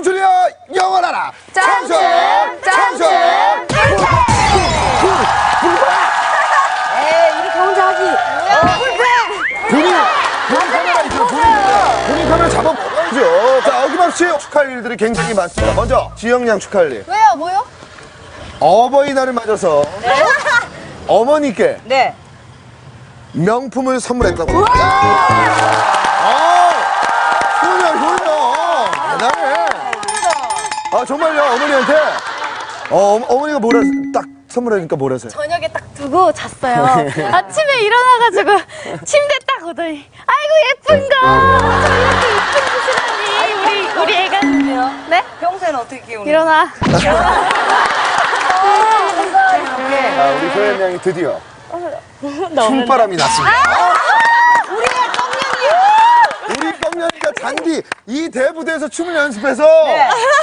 청춘이여 영원하라 청춘, 청춘. 에이, 이렇게 혼자 하기. 본인 본인 카메라 있죠 본인 본인 카메라 잡아 먹어야죠 자 어김없이 축하할 일들이 굉장히 많습니다 먼저 지영 양 축하할 일 왜요? 뭐요? 어버이날을 맞아서 어머니께 네. 명품을 선물했다고 아 정말요 어머니한테 어, 어머- 어머니가 뭐라 딱 선물하니까 뭐라세요 저녁에 딱 두고 잤어요. 아침에 일어나가지고 침대 딱 오더니 아이고 예쁜 거. 저 이렇게 예쁜 짓이라니. 우리 우리 애가 네? 평소에는 어떻게 키우는 일어나. 아, 우리 소연 양이 드디어 춤바람이 났습니다. 우리 잔디 이 대부대에서 춤을 연습해서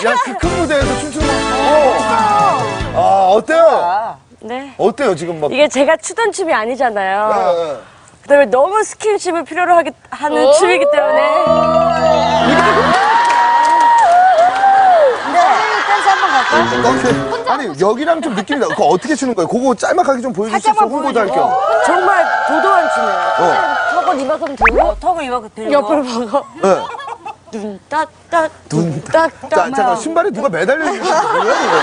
야그 큰 무대에서 춤추는 거 보고 아 어때요? 네. 어때요 지금 막 이게 제가 추던 춤이 아니잖아요. 아, 아. 그다음에 너무 스킨십을 필요로 하기, 하는 춤이기 때문에 댄스 한번 갈까? 어, 아니 여기랑 좀 느낌이 나. 그거 어떻게 추는 거예요? 그거 짤막하게 좀 보여줄 수 있어 살짝만 홍보도 할 보여줘. 겸. 정말 도도한 춤이에요. 어. 턱은 이만큼 들고 어, 턱을 이만큼 들고. 옆을 보고 네. 눈 따따 눈눈 자, 따따 잠깐 신발에 누가 매달려 있는지 뭐야 이거?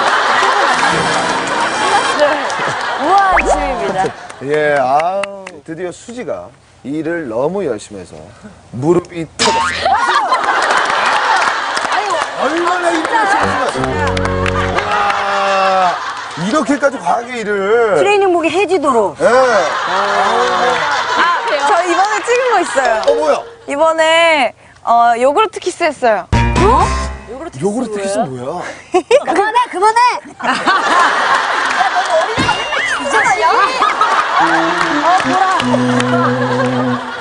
우아한 춤입니다. 예, 아우 드디어 수지가 일을 너무 열심히 해서 무릎이 터졌어요. 얼마나 와 이렇게까지 과하게 일을 트레이닝복이 해지도록. 예. 저 이번에 찍은 거 있어요. 어 뭐야? 이번에 어, 요구르트 키스 했어요. 요구르트 키스 뭐야? 그만해, 그만해!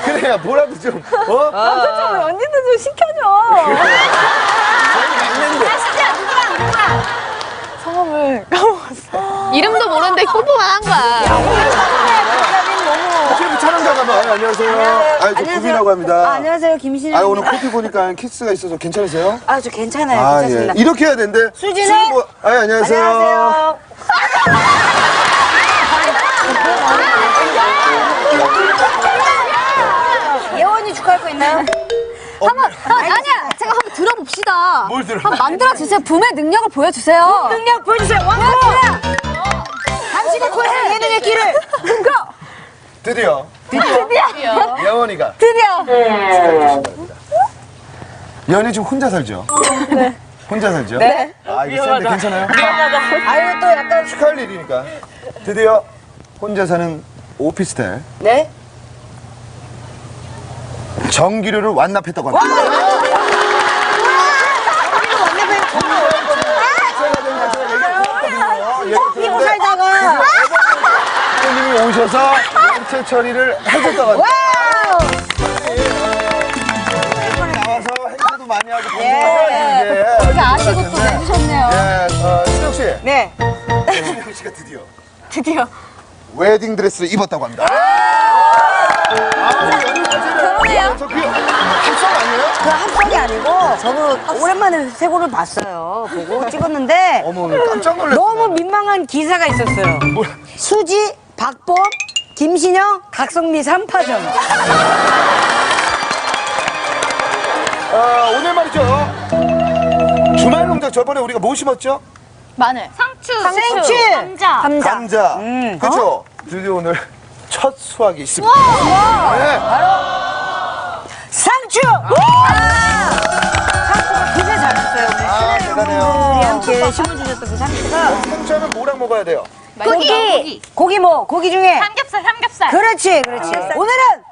그래야 뭐라도 좀 어? 언니도 좀 시켜줘. 막내인데 성함을 까먹었어. 이름도 모르는데 뽀뽀만 한 거야. TV 촬영자가 봐. 안녕하세요. 아니 저 구빈이라고 합니다. 아, 안녕하세요, 김신혜. 아 오늘 코피 보니까 키스가 있어서 괜찮으세요? 아, 저 괜찮아요. 아 예. 괜찮습니다. 이렇게 해야 되는데. 수지는? 술 뭐- 아 안녕하세요. 안녕하세요. 예원이 축하할 거 있나요? 한번 아, 아니야. 제가 한번 들어봅시다. 뭘 들어? 한번 만들어 주세요. 붐의 능력을 보여주세요. 능력 보여주세요. 왕고! 당신의 고해 예능의 길을 끊고! 드디어 드디어. 예원이가 드디어. 예원이 지금 혼자 살죠? 네. 혼자 살죠? 네. 아 이거 쌤데 괜찮아요? 아유, 또 약간. 축하할 일이니까 드디어 혼자 사는 오피스텔 네? 전기료를 완납했다고 합니다. 피고 살다가. 선생님이 오셔서 연체 처리를 해줬다고 합니다. 나와서 행사도 많이 하고 예. 방송을 아시고 또 내주셨네요. 예, 어, 신영 씨. 네. 신영 씨가 드디어 드디어. 웨딩 드레스를 입었다고 합니다. 결혼해요? 저 그게 합성 아니에요? 그 합성이 아니고, 저도 오랜만에 세고를 봤어요. 보고 찍었는데, 어머, 깜짝 놀랐어요. 너무 민망한 기사가 있었어요. 수지, 박범, 김신영, 각성미 3파전. 어, 오늘 말이죠. 주말 농장 저번에 우리가 뭐 심었죠? 마늘. 상추. 생추! 감자. 감자. 감자. 음. 그렇죠? 드디어 오늘 첫 수확이 있습니다. 네. 상추! 상추가 그새 자랐어요. 우리 아, 대단해요. 함께 심어주셨던 그 상추가. 상추하면 뭐랑 먹어야 돼요? 고기! 고기 뭐? 고기 중에? 삼겹살, 삼겹살. 그렇지, 그렇지. 오늘은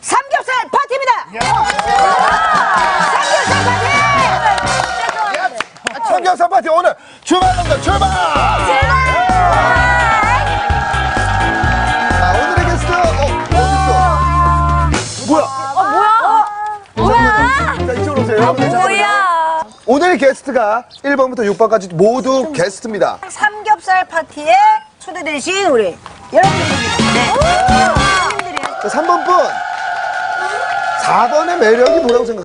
삼겹살 파티입니다! 삼겹살 파티! 청경산 파티 오늘 주말 농장 출발! 오늘 게스트가 1번부터 6번까지 모두 게스트입니다. 삼겹살 파티에 초대되신 우리 여러분들입니다. 네. 자, 3번 분. 4번의 매력이 뭐라고 생각해요?